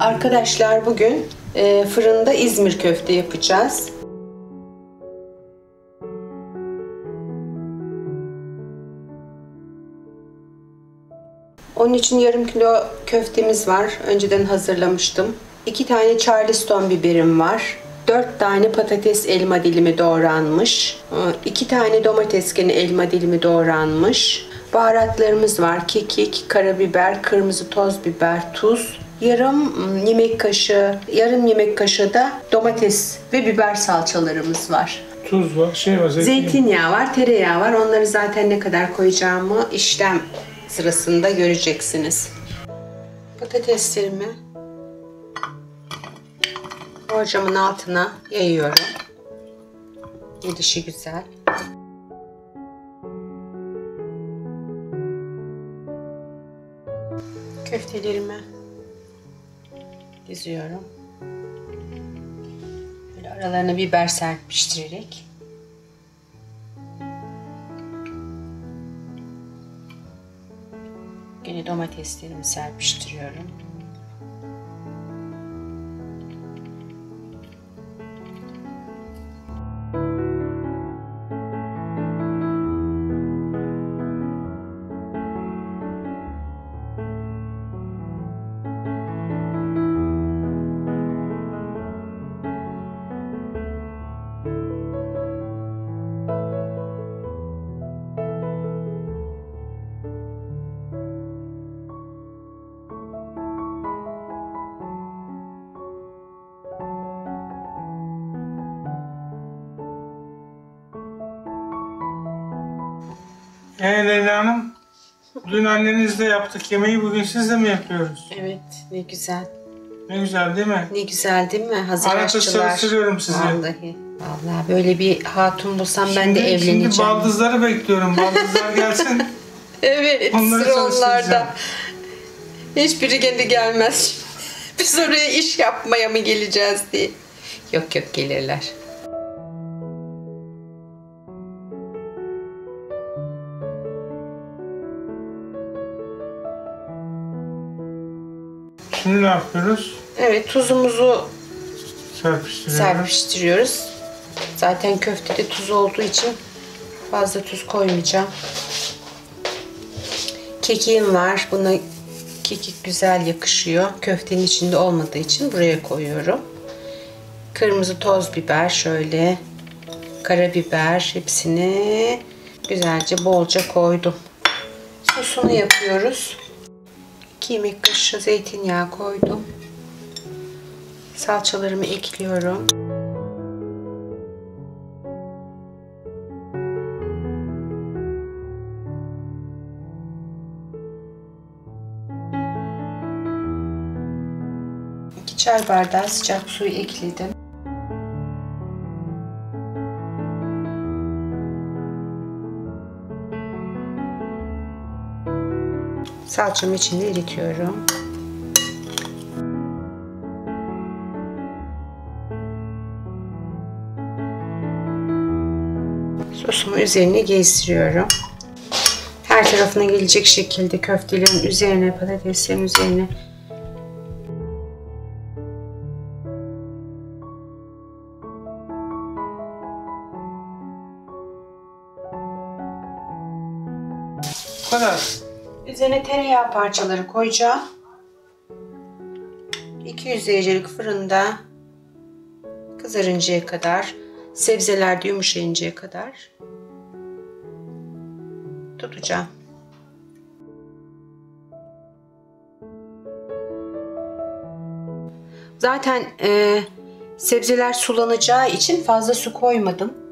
Arkadaşlar bugün e, fırında İzmir köfte yapacağız. Onun için yarım kilo köftemiz var. Önceden hazırlamıştım. İki tane charleston biberim var. Dört tane patates elma dilimi doğranmış. Ee, iki tane domates gene elma dilimi doğranmış. Baharatlarımız var. Kekik, karabiber, kırmızı toz biber, tuz. Yarım yemek kaşığı, yarım yemek kaşığı da domates ve biber salçalarımız var. Tuz var, şey var, zeytinyağı. Zeytinyağı var, tereyağı var. Onları zaten ne kadar koyacağımı işlem sırasında göreceksiniz. Patateslerimi borcamın altına yayıyorum. Gelişi güzel. Köftelerimi diziyorum. Böyle aralarına biber serpiştirerek Yine domateslerimi serpiştiriyorum. Ee Leyla Hanım, dün annenizle yaptık yemeği, bugün siz de mi yapıyoruz? Evet, ne güzel. Ne güzel değil mi? Ne güzel değil mi? Hazır Arada aşçılar. sizi. Vallahi. Vallahi böyle bir hatun bulsam ben de Şimdi- evleneceğim. Şimdi baldızları bekliyorum, baldızlar gelsin. Evet, Onları sıra çalıştıracağım. onlarda. Hiçbiri kendi gelmez. Biz oraya iş yapmaya mı geleceğiz diye. Yok yok gelirler. Şimdi ne yapıyoruz? Evet tuzumuzu Serpiştiriyoruz. serpiştiriyoruz. Zaten köftede tuz olduğu için fazla tuz koymayacağım. Kekiğim var. Buna kekik güzel yakışıyor. Köftenin içinde olmadığı için buraya koyuyorum. Kırmızı toz biber şöyle. Karabiber hepsini güzelce bolca koydum. Sosunu yapıyoruz. 2 yemek kaşığı zeytinyağı koydum. Salçalarımı ekliyorum. İki çay bardağı sıcak suyu ekledim. Salçamı içinde eritiyorum. Sosumu üzerine gezdiriyorum. Her tarafına gelecek şekilde köftelerin üzerine, patateslerin üzerine Bu kadar. Üzerine tereyağı parçaları koyacağım. 200 derecelik fırında kızarıncaya kadar, sebzeler de yumuşayıncaya kadar tutacağım. Zaten e, sebzeler sulanacağı için fazla su koymadım.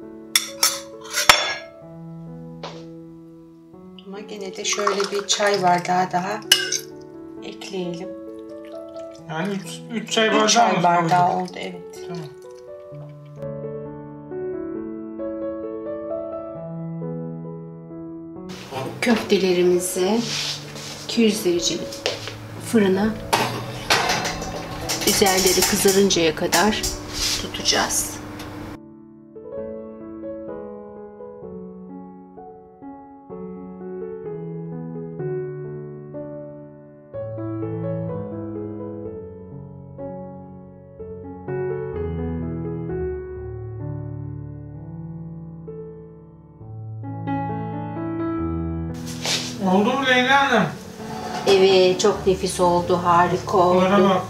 Gene de şöyle bir çay bardağı daha ekleyelim. Yani 3 çay bardağı 3 çay bardağı koyduk? oldu evet. Tamam. Köftelerimizi 200 derece fırına üzerleri kızarıncaya kadar tutacağız. Oldu mu Leyla Hanım? Evet çok nefis oldu harika oldu. bak.